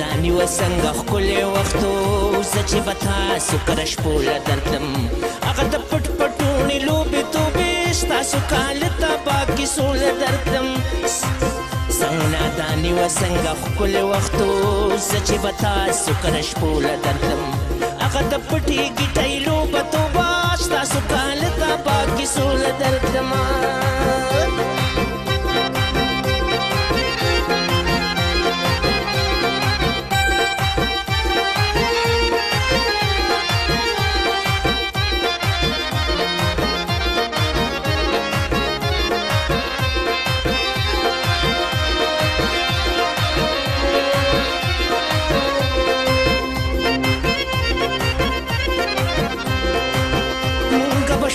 دانی و څنګه خپل وخت او سچې بتا سو کر شپول درتم هغه د پټ پټونی لوبي تو بيستا سو کال تا باقي سول درتم څنګه دانی و څنګه خپل وخت او سچې بتا سو کر شپول درتم هغه د پټي گټای لوبه تو باستا سو کال تا باقي سول درتم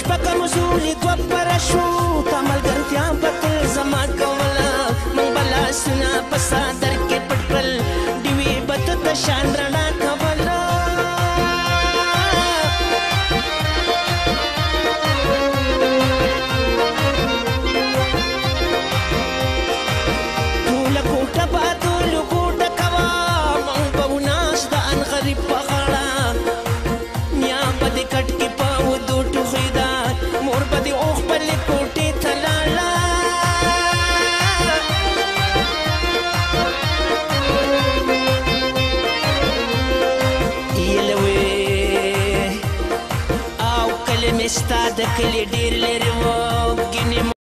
شپکم زول دو پرشو تا ملګرتیا پتل زما کولا من بلا سنا پسا در کې پټل دیوی بت د شان رڼا کولا ټول کوټه په ټول کوټه کوا مون په ناش د ان غریب په تکلی ډیر لري وو